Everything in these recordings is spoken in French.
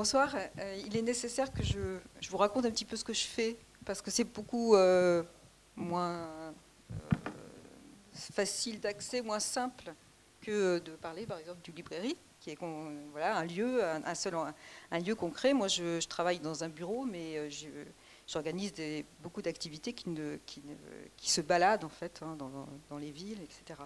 bonsoir. Euh, il est nécessaire que je, vous raconte un petit peu ce que je fais, parce que c'est beaucoup euh, moins euh, facile d'accès, moins simple que de parler, par exemple, du librairie, qui est un lieu, concret. Moi, je, travaille dans un bureau, mais j'organise beaucoup d'activités qui, se baladent, en fait, hein, dans, les villes, etc.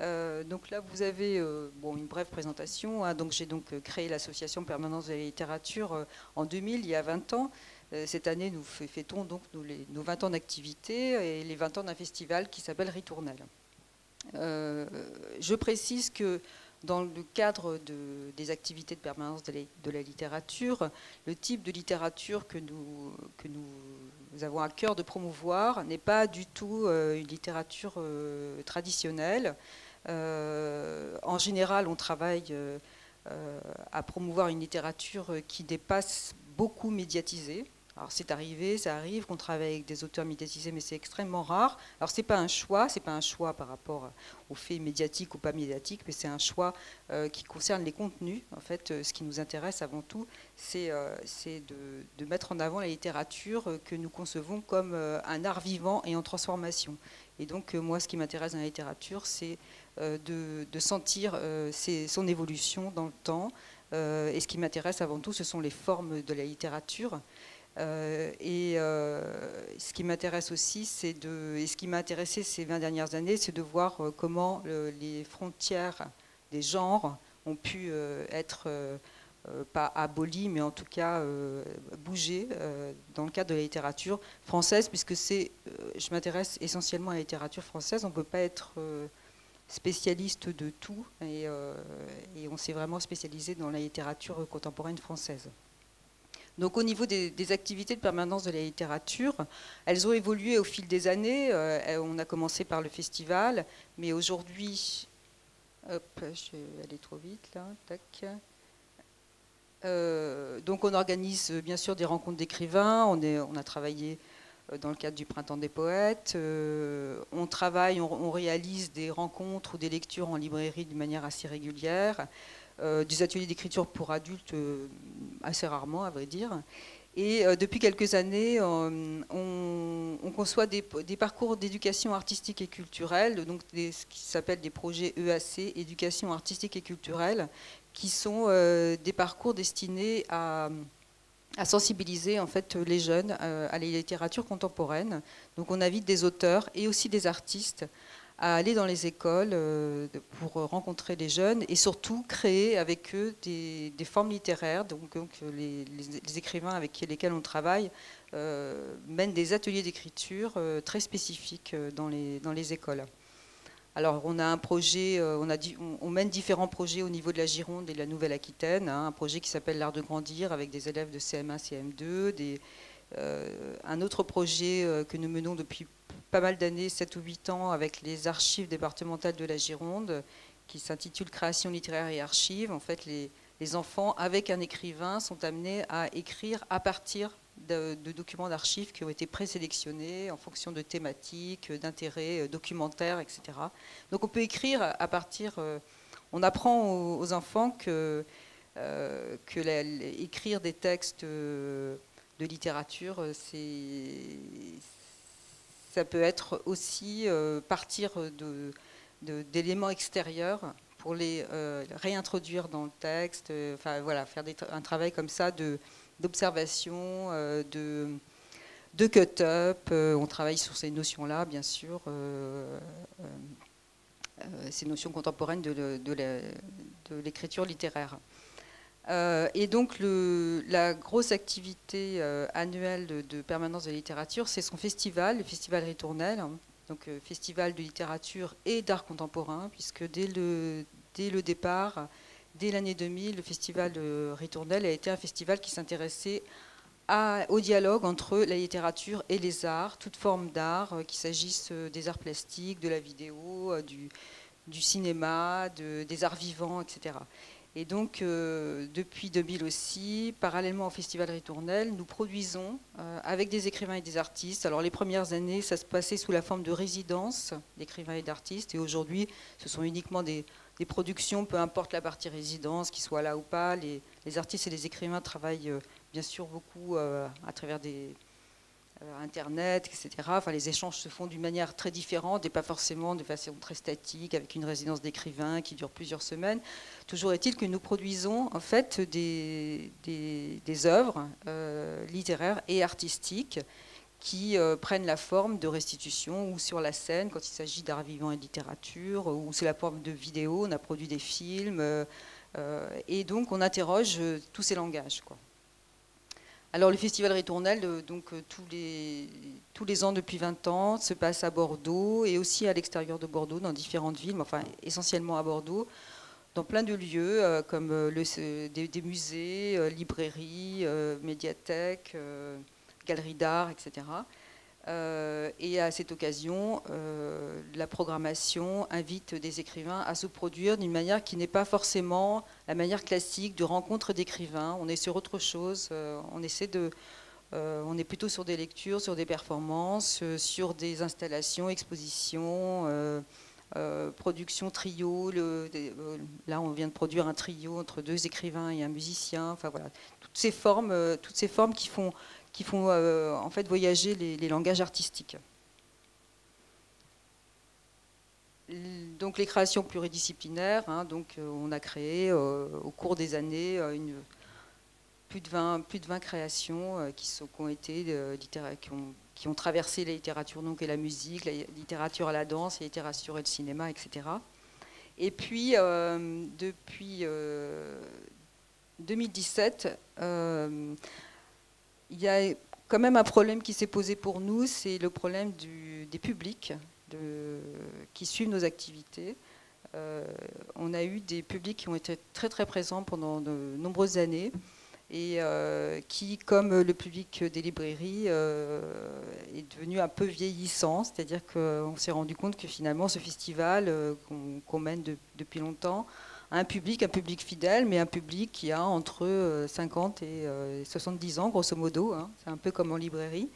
Euh, donc là, vous avez euh, bon, une brève présentation. Hein. donc j'ai donc euh, créé l'association Permanence de la littérature en 2000, il y a 20 ans. cette année, nous fêtons donc nos, 20 ans d'activité et les 20 ans d'un festival qui s'appelle Ritournelle. je précise que dans le cadre des activités de permanence de la, littérature, le type de littérature que nous, que nous avons à cœur de promouvoir n'est pas du tout une littérature traditionnelle. Euh, en général, on travaille euh, euh, à promouvoir une littérature qui dépasse beaucoup médiatisée. Alors c'est arrivé, ça arrive qu'on travaille avec des auteurs médiatisés, mais c'est extrêmement rare. Alors c'est pas un choix, c'est pas un choix par rapport aux faits médiatiques ou pas médiatiques, mais c'est un choix qui concerne les contenus. En fait, ce qui nous intéresse avant tout, c'est de, de, mettre en avant la littérature que nous concevons comme un art vivant et en transformation. Et donc moi, ce qui m'intéresse dans la littérature, c'est euh, de, sentir euh, son évolution dans le temps. Euh, et ce qui m'intéresse avant tout, ce sont les formes de la littérature. et ce qui m'intéresse aussi, c'est de, et ce qui m'a intéressé ces 20 dernières années, c'est de voir comment les frontières des genres ont pu être pas abolies, mais en tout cas bougées dans le cadre de la littérature française, puisque c'est, je m'intéresse essentiellement à la littérature française. On ne peut pas être spécialiste de tout euh, et, on s'est vraiment spécialisé dans la littérature contemporaine française. Donc au niveau des, activités de permanence de la littérature, elles ont évolué au fil des années. Euh, on a commencé par le festival, mais aujourd'hui, hop, je vais aller trop vite là, tac. Euh, donc on organise bien sûr des rencontres d'écrivains, on, a travaillé dans le cadre du Printemps des Poètes. Euh, on travaille, on, réalise des rencontres ou des lectures en librairie d'une manière assez régulière, euh, des ateliers d'écriture pour adultes assez rarement, à vrai dire. Et depuis quelques années, on, conçoit des, parcours d'éducation artistique et culturelle, donc ce qui s'appelle des projets EAC, éducation artistique et culturelle, qui sont des parcours destinés à à sensibiliser en fait les jeunes euh, à la littérature contemporaine. Donc on invite des auteurs et aussi des artistes à aller dans les écoles euh, pour rencontrer les jeunes et surtout créer avec eux des, formes littéraires. Donc, les, écrivains avec lesquels on travaille euh, mènent des ateliers d'écriture très spécifiques dans les, dans les écoles. Alors on a un projet, euh, on, mène différents projets au niveau de la Gironde et de la Nouvelle-Aquitaine, hein. un projet qui s'appelle l'art de grandir avec des élèves de CM1, CM2, euh, un autre projet euh, que nous menons depuis pas mal d'années, 7 ou 8 ans, avec les archives départementales de la Gironde, qui s'intitule Création littéraire et archives. En fait, les, les enfants, avec un écrivain, sont amenés à écrire à partir de, documents d'archives qui ont été présélectionnés en fonction de thématiques, d'intérêts euh, documentaires, etc. Donc on peut écrire à partir... Euh, on apprend aux, enfants que, euh, que écrire des textes de littérature, ça peut être aussi partir d'éléments extérieurs pour les réintroduire dans le texte, enfin voilà, faire un travail comme ça de, d'observation, euh, de, de cut-up. Euh, on travaille sur ces notions-là, bien sûr, euh, ces notions contemporaines de, l'écriture littéraire. et donc la grosse activité annuelle de, permanence de littérature, c'est son festival, le festival Ritournelle, hein. donc festival de littérature et d'art contemporain, puisque dès le, dès le départ, dès l'année 2000, le festival de Ritournelle a été un festival qui s'intéressait au dialogue entre la littérature et les arts, toute forme d'art, euh, qu'il s'agisse euh, des arts plastiques, de la vidéo, euh, du, cinéma, des arts vivants, etc. Et donc, depuis 2000 aussi, parallèlement au Festival Ritournelle, nous produisons avec des écrivains et des artistes. Alors, les premières années, ça se passait sous la forme de résidences d'écrivains et d'artistes. Et aujourd'hui, ce sont uniquement des, des productions, peu importe la partie résidence, qu'ils soient là ou pas. Les, artistes et les écrivains travaillent bien sûr beaucoup à travers des, Internet, etc. Les échanges se font d'une manière très différente et pas forcément de façon très statique, avec une résidence d'écrivain qui dure plusieurs semaines. Toujours est-il que nous produisons en fait des, œuvres littéraires et artistiques qui euh, prennent la forme de restitution ou sur la scène quand il s'agit d'art vivant et de littérature, ou c'est la forme de vidéo, on a produit des films, euh, euh, et donc on interroge tous ces langages. Quoi. Alors le festival Ritournelle, donc tous les, tous les ans depuis 20 ans, se passe à Bordeaux et aussi à l'extérieur de Bordeaux, dans différentes villes, mais enfin essentiellement à Bordeaux, dans plein de lieux comme le, des, musées, librairies, médiathèques galeries d'art, etc. Euh, et à cette occasion, euh, la programmation invite des écrivains à se produire d'une manière qui n'est pas forcément la manière classique de rencontre d'écrivains. On est sur autre chose. Euh, on essaie de, on est plutôt sur des lectures, sur des performances, sur des installations, expositions. production trio, là on vient de produire un trio entre deux écrivains et un musicien. Enfin voilà, toutes ces formes, toutes ces formes qui font qui font euh, en fait voyager les, langages artistiques. Donc les créations pluridisciplinaires, hein, donc euh, on a créé euh, au cours des années plus, de 20, plus de 20 créations qui, ont été qui ont, traversé la littérature donc, et la musique, la littérature et la danse, la littérature et le cinéma, etc. Et puis depuis 2017, il y a quand même un problème qui s'est posé pour nous, c'est le problème des publics qui suivent nos activités. Euh, on a eu des publics qui ont été très très présents pendant de nombreuses années et euh, qui, comme le public des librairies, euh, est devenu un peu vieillissant. C'est-à-dire qu'on s'est rendu compte que finalement ce festival qu'on mène depuis longtemps un public, un public fidèle, mais un public qui a entre 50 euh, et 70 euh, ans, grosso modo. Hein. c'est un peu comme en librairie.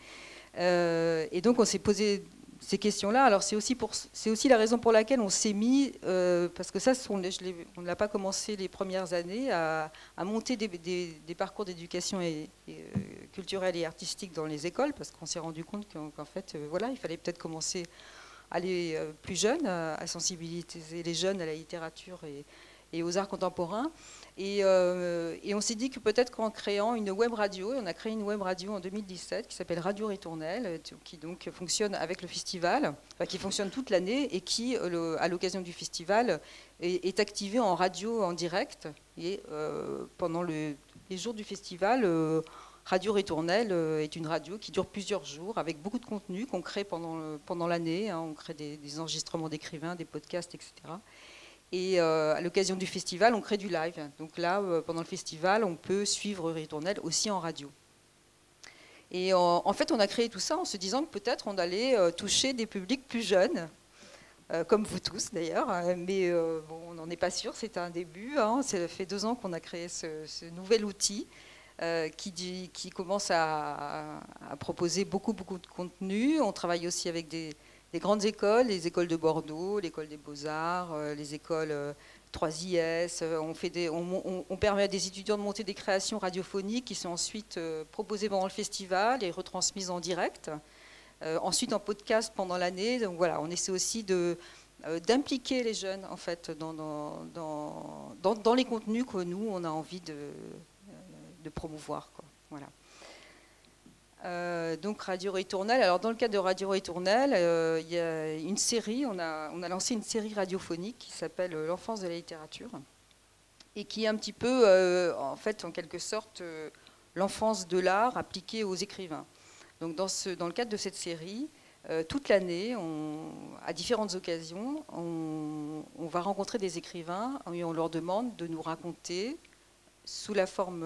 Euh, et donc on s'est posé ces questions-là. Alors c'est aussi, la raison pour laquelle on s'est mis, parce que ça, on ne l'a pas commencé les premières années, à, monter des, parcours d'éducation et, culturelle et artistique dans les écoles, parce qu'on s'est rendu compte qu'en fait, voilà, il fallait peut-être commencer à aller plus jeunes, à sensibiliser les jeunes à la littérature et, et aux arts contemporains. Euh, et, on s'est dit que peut-être qu'en créant une web radio, on a créé une web radio en 2017 qui s'appelle Radio Ritournelle, euh, qui donc fonctionne avec le festival, qui fonctionne toute l'année et qui, euh, à l'occasion du festival, est, activée en radio en direct. Et pendant les jours du festival, Radio Ritournelle est une radio qui dure plusieurs jours avec beaucoup de contenu qu'on crée pendant, l'année. Hein. on crée des enregistrements d'écrivains, des podcasts, etc. Et euh, à l'occasion du festival, on crée du live. Donc là, euh, pendant le festival, on peut suivre Ritournelle aussi en radio. Et en, fait, on a créé tout ça en se disant que peut-être on allait euh, toucher des publics plus jeunes, comme vous tous d'ailleurs. Mais bon, on n'en est pas sûr, c'est un début. Hein. Ça fait deux ans qu'on a créé ce, nouvel outil. qui, commence à, proposer beaucoup, beaucoup de contenu. On travaille aussi avec des, les grandes écoles, les écoles de Bordeaux, l'école des beaux-arts, euh, les écoles 3IS. Euh, on, fait permet à des étudiants de monter des créations radiophoniques qui sont ensuite euh, proposées pendant le festival et retransmises en direct. ensuite en podcast pendant l'année. Donc voilà, on essaie aussi d'impliquer les jeunes en fait dans, les contenus que nous on a envie de, promouvoir. Voilà. Euh, donc Radio Ritournelle. Alors dans le cadre de Radio Ritournelle, euh, il y a une série, on a, on a lancé une série radiophonique qui s'appelle euh, L'enfance de la littérature et qui est un petit peu, en fait, en quelque sorte, l'enfance de l'art appliquée aux écrivains. Donc dans, ce, dans le cadre de cette série, toute l'année, à différentes occasions, on, va rencontrer des écrivains et on leur demande de nous raconter sous la forme,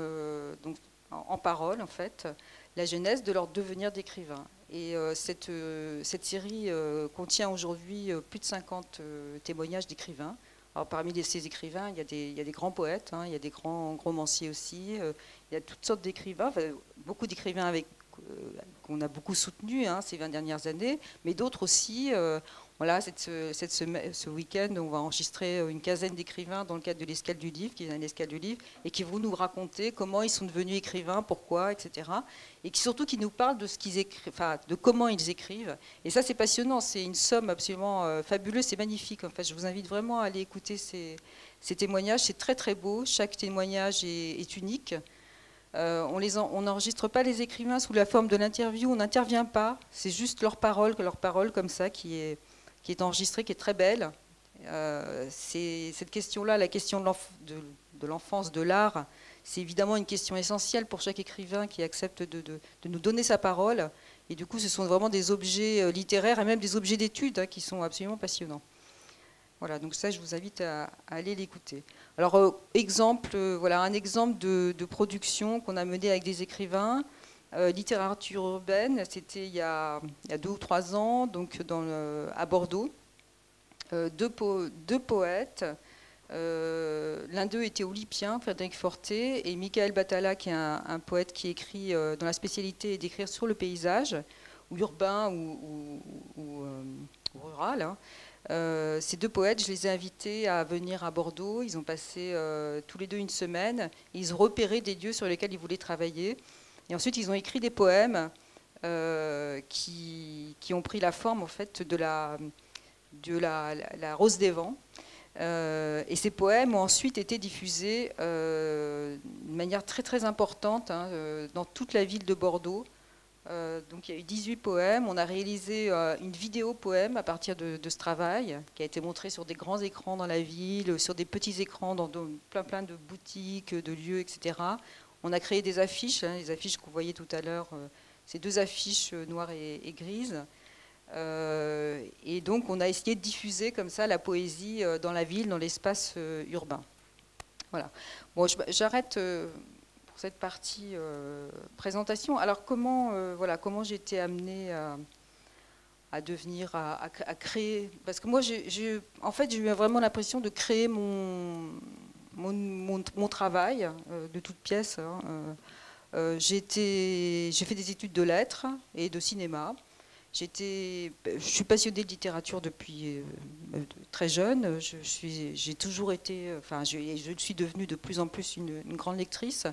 en, parole en fait, la jeunesse de leur devenir d'écrivain. Et euh, cette, euh, cette, série euh, contient aujourd'hui plus de 50 témoignages d'écrivains. Alors, parmi ces écrivains, il y, a des, il y a des grands poètes, hein, il y a des grands romanciers aussi, il y a toutes sortes d'écrivains, beaucoup d'écrivains avec qu'on a beaucoup soutenus hein, ces 20 dernières années, mais d'autres aussi. Voilà, cette, cette ce week-end, on va enregistrer une quinzaine d'écrivains dans le cadre de l'escale du livre, qui est un escale du livre, et qui vont nous raconter comment ils sont devenus écrivains, pourquoi, etc. Et surtout qui nous parlent de, ce qu'ils écrivent, enfin, de comment ils écrivent. Et ça, c'est passionnant, c'est une somme absolument euh, fabuleuse, c'est magnifique. En fait, je vous invite vraiment à aller écouter ces, témoignages. C'est très très beau, chaque témoignage est, unique. Euh, on n'enregistre pas les écrivains sous la forme de l'interview, on n'intervient pas, c'est juste leur parole, leur parole comme ça qui est qui est enregistrée, qui est très belle. Euh, cette question-là, la question de l'enfance, de, l'art, c'est évidemment une question essentielle pour chaque écrivain qui accepte de, nous donner sa parole. Et du coup, ce sont vraiment des objets euh, littéraires et même des objets d'études hein, qui sont absolument passionnants. Voilà, donc ça, je vous invite à, aller l'écouter. Alors, euh, exemple, voilà, un exemple de, production qu'on a mené avec des écrivains. Euh, littérature urbaine, c'était il, y a deux ou trois ans, donc à Bordeaux. Euh, deux, poètes. Euh, l'un d'eux était olypien, Frédéric Forté, et Michael Batala, qui est un, poète qui écrit dans la spécialité d'écrire sur le paysage, ou urbain ou, rural. Hein. ces deux poètes, je les ai invités à venir à Bordeaux. Ils ont passé tous les deux une semaine. ils repéré des lieux sur lesquels ils voulaient travailler. Et ensuite, ils ont écrit des poèmes euh, qui, ont pris la forme en fait de la, de la, Rose des Vents. Euh, et ces poèmes ont ensuite été diffusés euh, de manière très très importante hein, dans toute la ville de Bordeaux. donc il y a eu 18 poèmes. On a réalisé une vidéo poème à partir de, ce travail qui a été montré sur des grands écrans dans la ville, sur des petits écrans dans plein plein de boutiques, de lieux, etc. On a créé des affiches, hein, les affiches que vous voyez tout à l'heure, euh, ces deux affiches euh, noires et, grises. Euh, et donc on a essayé de diffuser comme ça la poésie dans la ville, dans l'espace urbain. Voilà. Bon, j'arrête pour cette partie présentation. Alors comment, voilà, comment j'ai été amenée à, devenir, à, créer? Parce que moi, en fait, j'ai eu vraiment l'impression de créer mon, mon, travail euh, de toute pièce. Hein, euh, euh, j'ai fait des études de lettres et de cinéma. je suis passionnée de littérature depuis très jeune. Je suis, toujours été, enfin, je, je, suis devenue de plus en plus une, grande lectrice.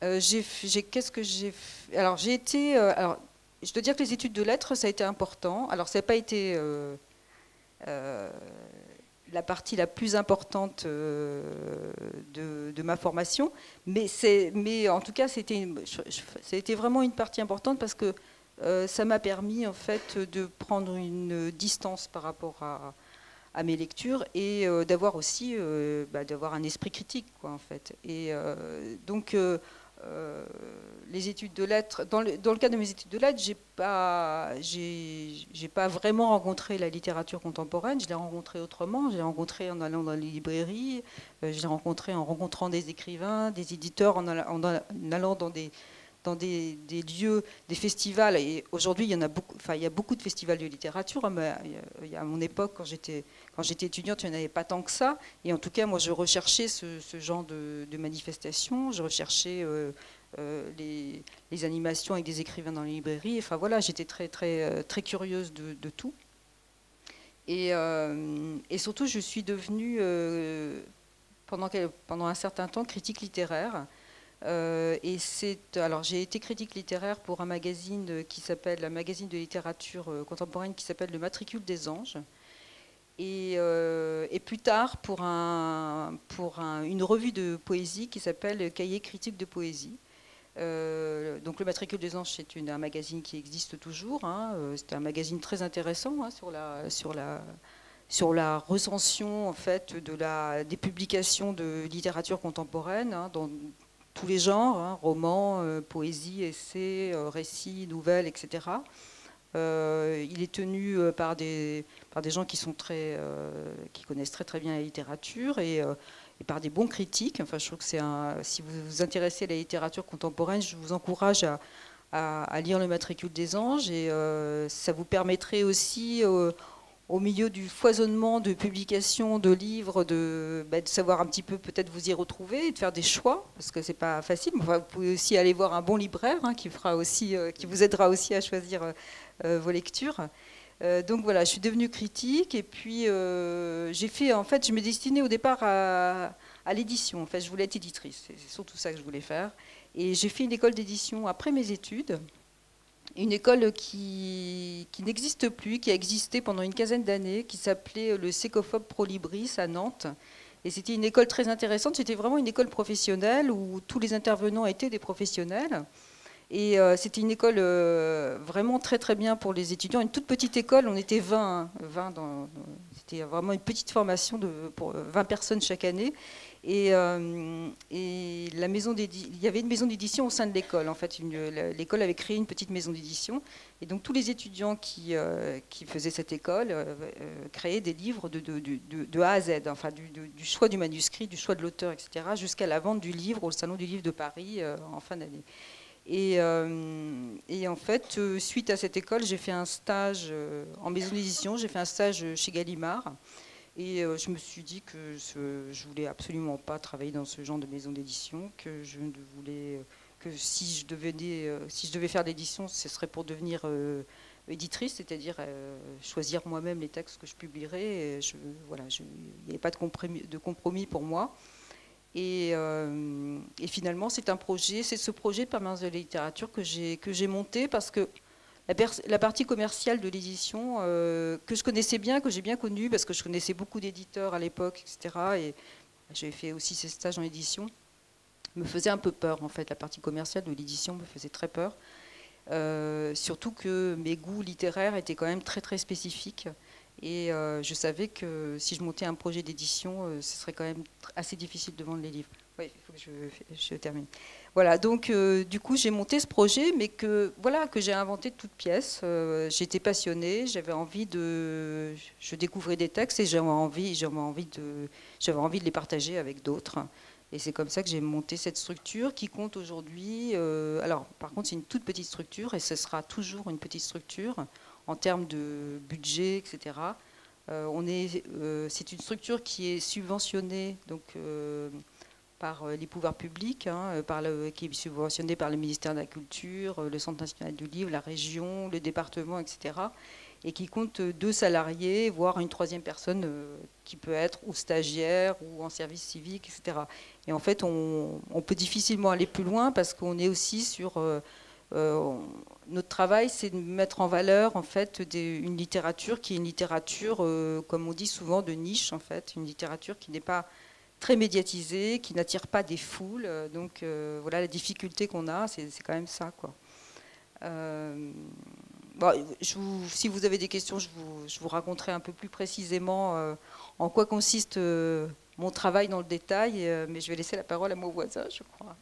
qu'est-ce que j'ai Alors, j'ai été. alors, je dois dire que les études de lettres, ça a été important. Alors, ça n'a pas été la partie la plus importante euh, de, ma formation, mais, mais en tout cas, c'était vraiment une partie importante parce que euh, ça m'a permis en fait de prendre une distance par rapport à, mes lectures et euh, d'avoir aussi bah, d'avoir un esprit critique, quoi, en fait. Et donc les études de lettres, dans le, dans cadre de mes études de lettres, j'ai pas, pas vraiment rencontré la littérature contemporaine. Je l'ai rencontrée autrement. Je l'ai rencontrée en allant dans les librairies. Euh, je l'ai rencontrée en rencontrant des écrivains, des éditeurs, en allant dans des dans des, lieux, des festivals. Et aujourd'hui, il y en a beaucoup. Enfin, il y a beaucoup de festivals de littérature. Hein, mais a, à mon époque, quand j'étais étudiante, il n'y en avait pas tant que ça. Et en tout cas, moi, je recherchais ce, genre de, manifestations. Je recherchais euh, euh, les, animations avec des écrivains dans les librairies. Enfin voilà, j'étais très très euh, très curieuse de, tout. Et, surtout, je suis devenue pendant un certain temps critique littéraire. Euh, et c'est alors j'ai été critique littéraire pour un magazine qui s'appelle magazine de littérature euh, contemporaine qui s'appelle le Matricule des Anges. Et, euh, plus tard pour, un, pour une revue de poésie qui s'appelle Cahier critique de poésie. donc le Matricule des Anges, c'est un magazine qui existe toujours. Hein, c'est un magazine très intéressant hein, sur, la, sur, la, sur la recension en fait de la, des publications de littérature contemporaine hein, dans, tous les genres, hein, romans, euh, poésie, essais, euh, récits, nouvelles, etc. Euh, il est tenu par des, par des gens qui, sont très, qui connaissent très très bien la littérature et, par des bons critiques. Enfin, je trouve que c'est un, si vous vous intéressez à la littérature contemporaine, je vous encourage à, à, lire le Matricule des Anges et ça vous permettrait aussi au milieu du foisonnement de publications, de livres, de, bah, de savoir un petit peu peut-être vous y retrouver et de faire des choix, parce que c'est pas facile. vous pouvez aussi aller voir un bon libraire hein, qui, fera aussi, euh, qui vous aidera aussi à choisir euh, euh, vos lectures. donc voilà, je suis devenue critique et puis j'ai fait, en fait, je me destinais au départ à, à l'édition. En fait, je voulais être éditrice, c'est surtout ça que je voulais faire. Et j'ai fait une école d'édition après mes études une école qui, n'existe plus, qui a existé pendant une quinzaine d'années, qui s'appelait le Sécophobe Pro Libris à Nantes. Et c'était une école très intéressante, c'était vraiment une école professionnelle où tous les intervenants étaient des professionnels. Et euh, c'était une école euh, vraiment très très bien pour les étudiants. Une toute petite école, on était 20, 20 dans, c'était vraiment une petite formation de, pour 20 personnes chaque année. Euh, et, la maison il y avait une maison d'édition au sein de l'école. En fait, l'école avait créé une petite maison d'édition. Et donc tous les étudiants qui, euh, faisaient cette école euh, créaient des livres de, A à Z, enfin du, choix du manuscrit, du choix de l'auteur, etc., jusqu'à la vente du livre au Salon du Livre de Paris en fin d'année. Et, en fait, suite à cette école, j'ai fait un stage en maison d'édition, j'ai fait un stage chez Gallimard. Et euh, je me suis dit que je je voulais absolument pas travailler dans ce genre de maison d'édition, que voulais que si je devais euh, si faire l'édition, ce serait pour devenir euh, éditrice, c'est-à-dire choisir moi-même les textes que je publierais. voilà, il n'y avait pas de compromis, pour moi. Et, finalement, c'est un projet, c'est ce projet de la littérature que j'ai que j'ai monté parce que la, partie commerciale de l'édition, euh, que je connaissais bien, que j'ai bien connue, parce que je connaissais beaucoup d'éditeurs à l'époque, etc. Et j'avais fait aussi ces stages en édition, me faisait un peu peur, en fait. La partie commerciale de l'édition me faisait très peur. Euh, surtout que mes goûts littéraires étaient quand même très, très spécifiques. Et euh, je savais que si je montais un projet d'édition, ce serait quand même assez difficile de vendre les livres. Oui, il faut que je, je termine. Voilà, donc euh, du coup j'ai monté ce projet, mais que voilà que j'ai inventé de toutes pièces. Euh, j'étais passionnée, j'avais envie de, je découvrais des textes et j'avais envie, j'avais envie de, j'avais envie de les partager avec d'autres. Et c'est comme ça que j'ai monté cette structure qui compte aujourd'hui. Euh, alors par contre c'est une toute petite structure et ce sera toujours une petite structure en termes de budget, etc. on est, c'est une structure qui est subventionnée donc par euh, les pouvoirs publics, hein, euh, par le, qui est subventionné par le ministère de la Culture, euh, le Centre national du livre, la région, le département, etc. Et qui compte deux salariés, voire une troisième personne qui peut être ou stagiaire ou en service civique, etc. Et en fait, on, peut difficilement aller plus loin parce qu'on est aussi sur... notre travail, c'est de mettre en valeur en fait une littérature qui est une littérature, comme on dit souvent, de niche en fait, une littérature qui n'est pas très médiatisé, qui n'attire pas des foules. Euh, donc euh, voilà la difficulté qu'on a, c'est quand même ça. Quoi. Euh, si vous avez des questions, je vous, je vous, raconterai un peu plus précisément en quoi consiste mon travail dans le détail, mais je vais laisser la parole à mon voisin, je crois.